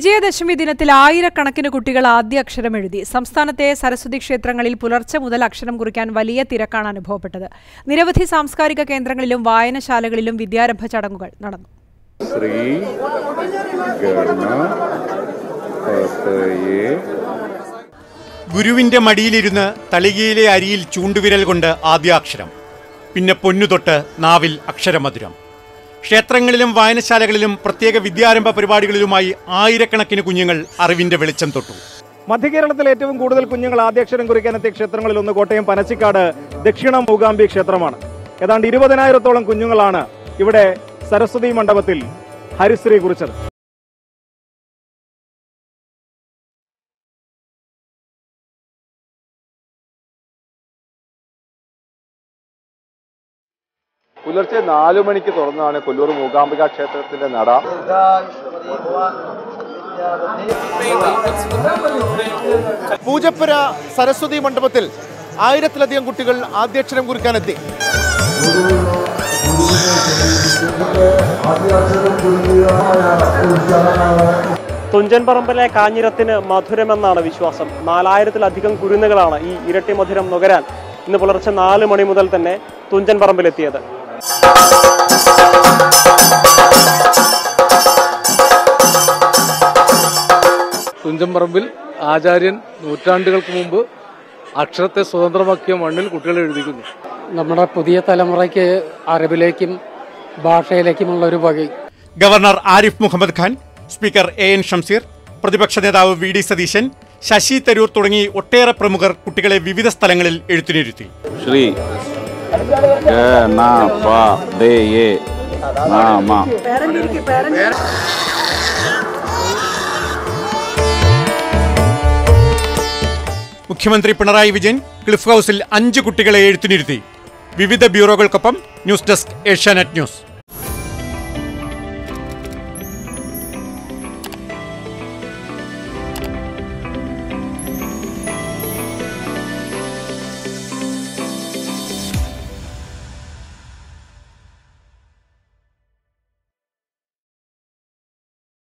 വിജയദശമി ദിനത്തിൽ ആയിരക്കണക്കിന് കുട്ടികൾ ആദ്യ അക്ഷരം എഴുതി. സംസ്ഥാനത്തെ സരസ്വതി ക്ഷേത്രങ്ങളിൽ പുലർച്ചെ മുതൽ അക്ഷരം കുറിക്കാൻ വലിയ തിരക്കാണ് അനുഭവപ്പെട്ടത്. നിരവധി സാംസ്കാരിക കേന്ദ്രങ്ങളിലും വായനശാലകളിലും വിദ്യാരംഭ ചടങ്ങുകൾ നടന്നു. ശ്രീ ഗുരുവിന്റെ മടിയിലിരുന്ന് തളികയിലെ അരിയിൽ ചൂണ്ടുവിരൽ കൊണ്ട് ആദ്യാക്ഷരം. പിന്നെ പൊന്നു തൊട്ട് നാവിൽ അക്ഷരമധുരം. ക്ഷേത്രങ്ങളിലും വായനശാലകളിലും പ്രത്യേക വിദ്യാരംഭ പരിപാടികളിലുമായി ആയിരക്കണക്കിന് കുഞ്ഞുങ്ങൾ അറിവിന്റെ വെളിച്ചം തൊട്ടു. മധ്യകേരളത്തിൽ ഏറ്റവും കൂടുതൽ കുഞ്ഞുങ്ങൾ ആദ്യാക്ഷരം കുറിക്കാനെത്തിയ ക്ഷേത്രങ്ങളിൽ ഒന്ന് കോട്ടയം പനച്ചിക്കാട് ദക്ഷിണ മൂകാംബി ക്ഷേത്രമാണ്. ഏതാണ്ട് ഇരുപതിനായിരത്തോളം കുഞ്ഞുങ്ങളാണ് ഇവിടെ സരസ്വതി മണ്ഡപത്തിൽ ഹരിശ്രീ കുറിച്ചത്. പുലർച്ചെ നാലു മണിക്ക് തുറന്നതാണ് കൊല്ലൂർ മൂകാംബിക ക്ഷേത്രത്തിന്റെ നട. പൂജപ്പുര സരസ്വതി മണ്ഡപത്തിൽ ആയിരത്തിലധികം കുട്ടികൾ ആദ്യാക്ഷരം കുറിക്കാനെത്തി. തുഞ്ചൻ പറമ്പിലെ കാഞ്ഞിരത്തിന് മധുരമെന്നാണ് വിശ്വാസം. നാലായിരത്തിലധികം കുരുന്നുകളാണ് ഈ ഇരട്ടി മധുരം നുകരാൻ ഇന്ന് പുലർച്ചെ നാല് മണി മുതൽ തന്നെ തുഞ്ചൻ പറമ്പിലെത്തിയത്. തുഞ്ചൻപറമ്പിൽ ആചാര്യൻ നൂറ്റാണ്ടുകൾക്ക് മുമ്പ് അക്ഷരത്തെ സ്വതന്ത്രമാക്കിയ മണ്ണിൽ കുട്ടികളെ എഴുതിക്കുന്നു. നമ്മുടെ പുതിയ തലമുറയ്ക്ക് അറിവിലേക്കും ഭാഷയിലേക്കുമുള്ള ഒരു വകി. Governor Arif Mohammad Khan speaker A N Shamseer പ്രതിപക്ഷ നേതാവ് വി ഡി സതീശൻ ശശി തരൂർ തുടങ്ങി ഒട്ടേറെ പ്രമുഖർ കുട്ടികളെ വിവിധ സ്ഥലങ്ങളിൽ എഴുത്തിനിരുത്തി. ശ്രീ മുഖ്യമന്ത്രി പിണറായി വിജയൻ ക്ലിഫ് ഹൗസിൽ അഞ്ച് കുട്ടികളെ എഴുത്തിനിരുത്തി. വിവിധ ബ്യൂറോകൾക്കൊപ്പം ന്യൂസ് ഡെസ്ക് ഏഷ്യാനെറ്റ് ന്യൂസ്.